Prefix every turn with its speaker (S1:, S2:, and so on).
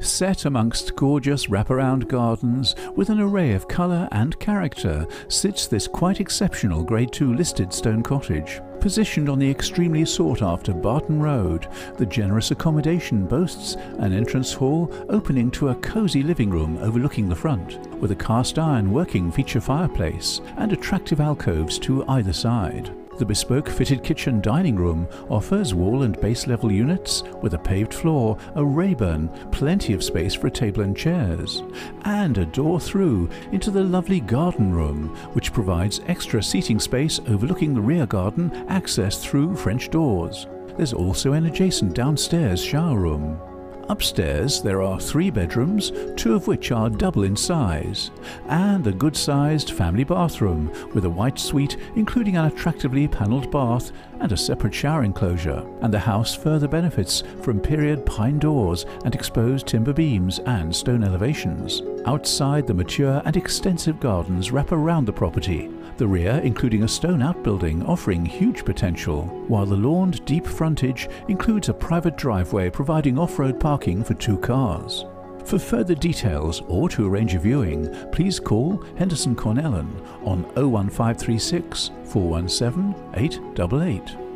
S1: Set amongst gorgeous wraparound gardens with an array of colour and character sits this quite exceptional Grade 2 listed stone cottage. Positioned on the extremely sought after Barton Road, the generous accommodation boasts an entrance hall opening to a cosy living room overlooking the front, with a cast iron working feature fireplace and attractive alcoves to either side. The bespoke fitted kitchen dining room offers wall and base level units with a paved floor, a Rayburn, plenty of space for a table and chairs, and a door through into the lovely garden room, which provides extra seating space overlooking the rear garden accessed through French doors. There's also an adjacent downstairs shower room. Upstairs there are three bedrooms, two of which are double in size, and a good-sized family bathroom with a white suite including an attractively panelled bath and a separate shower enclosure. And the house further benefits from period pine doors and exposed timber beams and stone elevations. Outside the mature and extensive gardens wrap around the property, the rear including a stone outbuilding offering huge potential, while the lawned deep frontage includes a private driveway providing off-road parking for two cars. For further details or to arrange a viewing, please call Henderson Connellan on 01536 417 888.